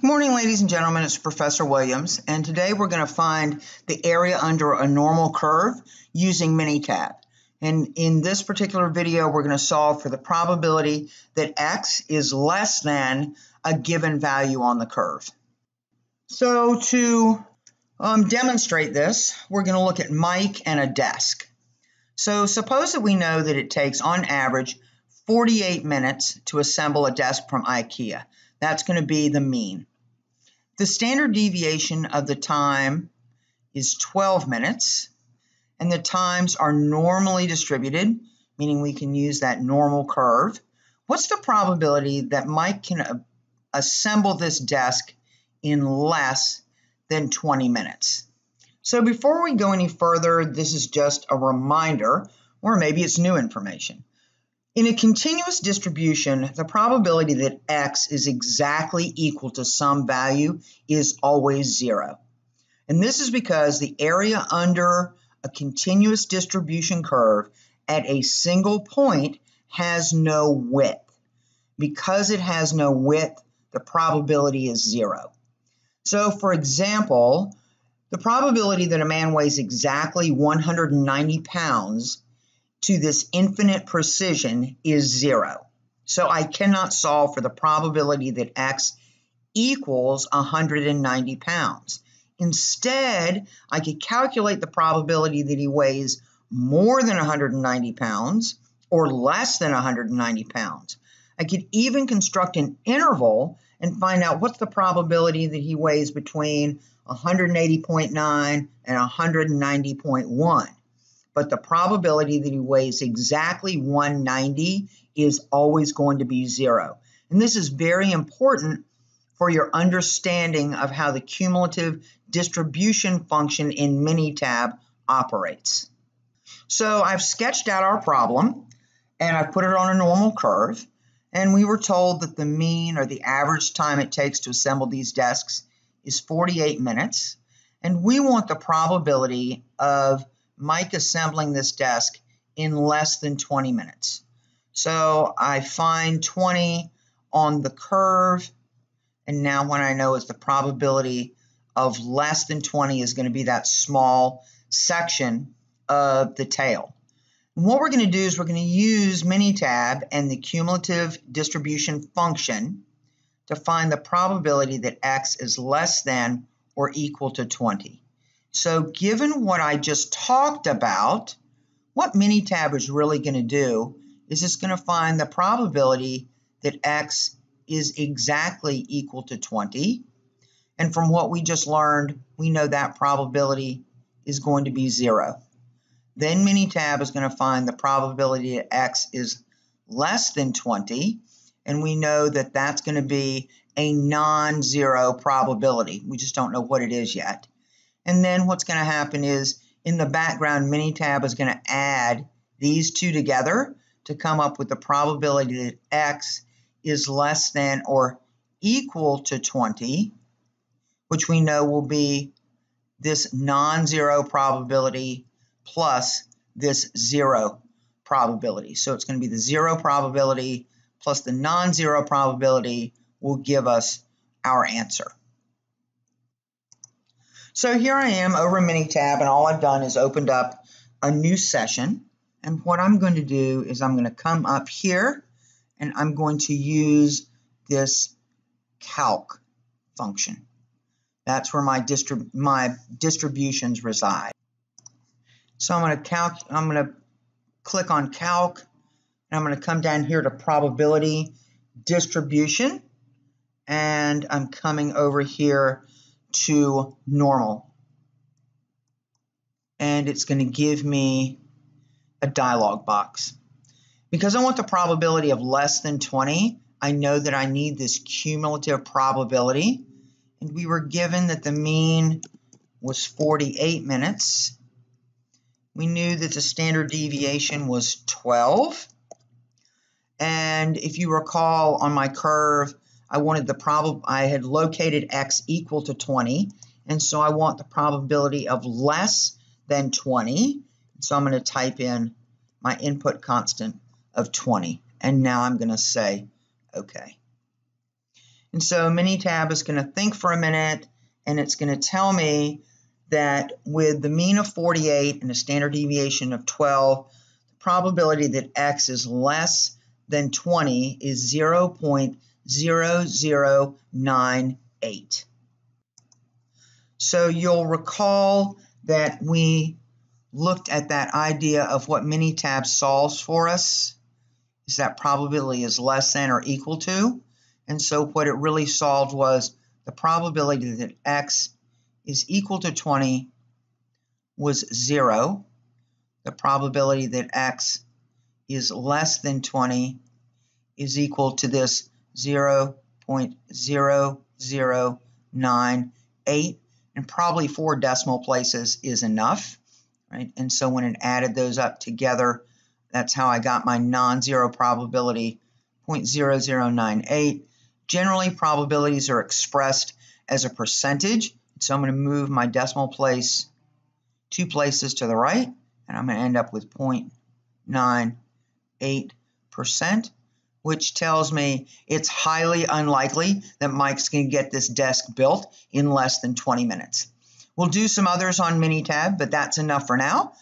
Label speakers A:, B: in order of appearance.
A: Good morning, ladies and gentlemen. It's Professor Williams, and today we're going to find the area under a normal curve using Minitab. And in this particular video, we're going to solve for the probability that x is less than a given value on the curve. So to um, demonstrate this, we're going to look at Mike and a desk. So suppose that we know that it takes, on average, 48 minutes to assemble a desk from IKEA. That's going to be the mean. The standard deviation of the time is 12 minutes, and the times are normally distributed, meaning we can use that normal curve. What's the probability that Mike can uh, assemble this desk in less than 20 minutes? So before we go any further, this is just a reminder, or maybe it's new information. In a continuous distribution, the probability that x is exactly equal to some value is always zero. And this is because the area under a continuous distribution curve at a single point has no width. Because it has no width, the probability is zero. So for example, the probability that a man weighs exactly 190 pounds to this infinite precision is zero. So I cannot solve for the probability that x equals 190 pounds. Instead, I could calculate the probability that he weighs more than 190 pounds or less than 190 pounds. I could even construct an interval and find out what's the probability that he weighs between 180.9 and 190.1 but the probability that he weighs exactly 190 is always going to be zero. And this is very important for your understanding of how the cumulative distribution function in Minitab operates. So I've sketched out our problem and I've put it on a normal curve. And we were told that the mean or the average time it takes to assemble these desks is 48 minutes. And we want the probability of Mike assembling this desk in less than 20 minutes. So I find 20 on the curve, and now what I know is the probability of less than 20 is going to be that small section of the tail. And what we're going to do is we're going to use Minitab and the cumulative distribution function to find the probability that x is less than or equal to 20. So given what I just talked about, what Minitab is really going to do is it's going to find the probability that x is exactly equal to 20. And from what we just learned, we know that probability is going to be zero. Then Minitab is going to find the probability that x is less than 20. And we know that that's going to be a non-zero probability. We just don't know what it is yet. And then what's going to happen is in the background, Minitab is going to add these two together to come up with the probability that x is less than or equal to 20, which we know will be this non-zero probability plus this zero probability. So it's going to be the zero probability plus the non-zero probability will give us our answer. So here I am over Minitab, and all I've done is opened up a new session. And what I'm going to do is I'm going to come up here and I'm going to use this calc function. That's where my, distrib my distributions reside. So I'm going to calc I'm going to click on calc and I'm going to come down here to probability distribution and I'm coming over here to normal. And it's going to give me a dialog box. Because I want the probability of less than 20, I know that I need this cumulative probability. And we were given that the mean was 48 minutes. We knew that the standard deviation was 12. And if you recall on my curve, I wanted the prob I had located x equal to 20, and so I want the probability of less than 20. So I'm going to type in my input constant of 20, and now I'm going to say OK. And so Minitab is going to think for a minute and it's going to tell me that with the mean of 48 and a standard deviation of 12, the probability that x is less than 20 is 0.0098. So you'll recall that we looked at that idea of what Minitab solves for us is that probability is less than or equal to. And so what it really solved was the probability that x is equal to 20 was 0. The probability that x is less than 20 is equal to this 0.0098 and probably four decimal places is enough, right? And so when it added those up together, that's how I got my non-zero probability 0.0098. Generally, probabilities are expressed as a percentage. So I'm going to move my decimal place two places to the right, and I'm going to end up with 0.98%, which tells me it's highly unlikely that Mike's going to get this desk built in less than 20 minutes. We'll do some others on Minitab, but that's enough for now.